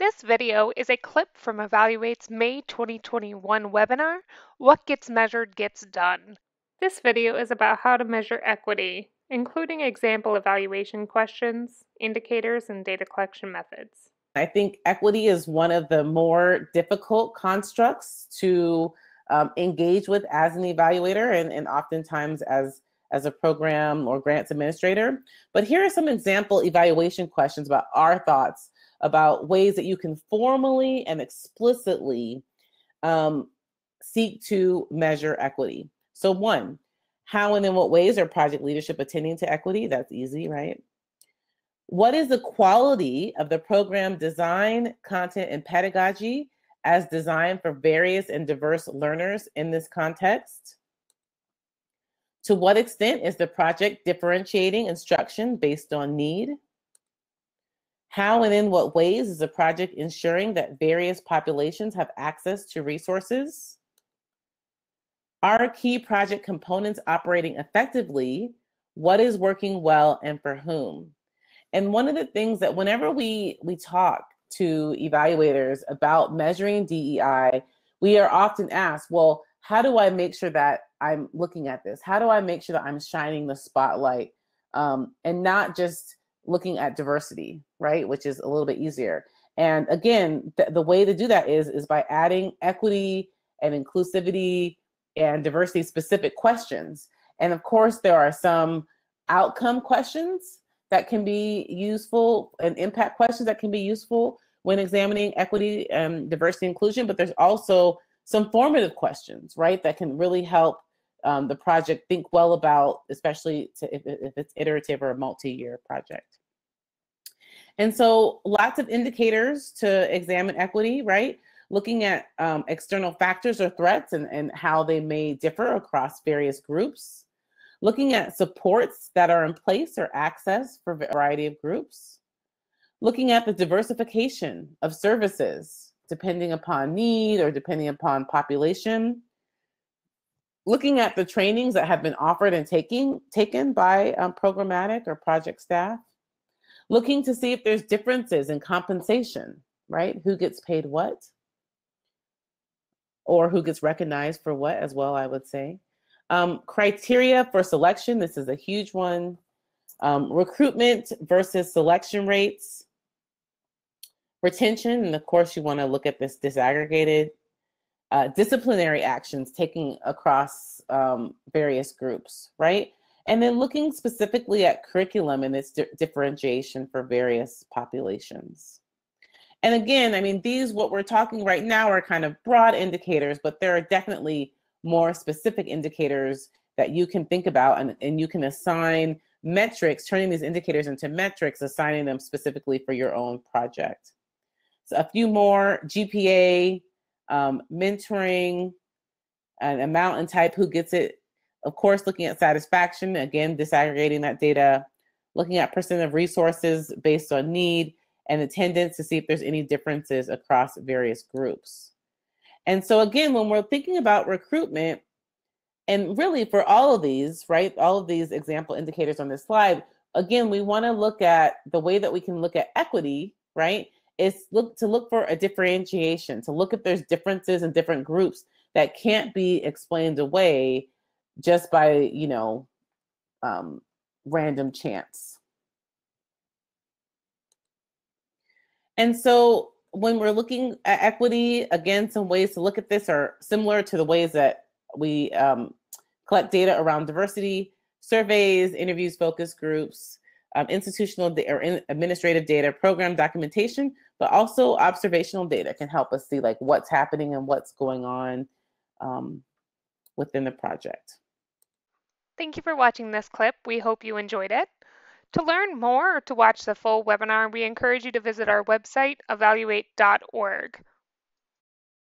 This video is a clip from Evaluate's May 2021 webinar, What Gets Measured Gets Done. This video is about how to measure equity, including example evaluation questions, indicators, and data collection methods. I think equity is one of the more difficult constructs to um, engage with as an evaluator and, and oftentimes as, as a program or grants administrator. But here are some example evaluation questions about our thoughts about ways that you can formally and explicitly um, seek to measure equity. So one, how and in what ways are project leadership attending to equity? That's easy, right? What is the quality of the program design, content, and pedagogy as designed for various and diverse learners in this context? To what extent is the project differentiating instruction based on need? How and in what ways is the project ensuring that various populations have access to resources? Are key project components operating effectively? What is working well and for whom? And one of the things that whenever we we talk to evaluators about measuring DEI, we are often asked, well, how do I make sure that I'm looking at this? How do I make sure that I'm shining the spotlight um, and not just looking at diversity, right? Which is a little bit easier. And again, th- the way to do that is is by adding equity and inclusivity and diversity specific questions. And of course, there are some outcome questions that can be useful and impact questions that can be useful when examining equity and diversity inclusion, but there's also some formative questions, right, that can really help um, the project think well about, especially to, if, if it's iterative or a multi-year project. And so lots of indicators to examine equity, right? Looking at um, external factors or threats and, and how they may differ across various groups. Looking at supports that are in place or access for a variety of groups, looking at the diversification of services depending upon need or depending upon population, looking at the trainings that have been offered and taking, taken by um, programmatic or project staff, looking to see if there's differences in compensation, right? Who gets paid what? Or who gets recognized for what as well, I would say. Um, criteria for selection, this is a huge one. Um, recruitment versus selection rates. Retention, and of course you wanna look at this disaggregated. Uh, disciplinary actions taken across um, various groups, right? And then looking specifically at curriculum and its di differentiation for various populations. And again, I mean, these, what we're talking right now are kind of broad indicators, but there are definitely more specific indicators that you can think about and, and you can assign metrics, turning these indicators into metrics, assigning them specifically for your own project. So a few more GPA, um, mentoring, an amount and type, who gets it. Of course, looking at satisfaction, again, disaggregating that data, looking at percent of resources based on need and attendance to see if there's any differences across various groups. And so again, when we're thinking about recruitment, and really for all of these, right, all of these example indicators on this slide, again, we want to look at the way that we can look at equity, right, is look to look for a differentiation, to look if there's differences in different groups that can't be explained away just by, you know, um, random chance. And so when we're looking at equity, again, some ways to look at this are similar to the ways that we um, collect data around diversity, surveys, interviews, focus groups, um, institutional or in administrative data, program documentation, but also observational data can help us see like what's happening and what's going on um, within the project. Thank you for watching this clip. We hope you enjoyed it. To learn more or to watch the full webinar, we encourage you to visit our website, evaluate.org.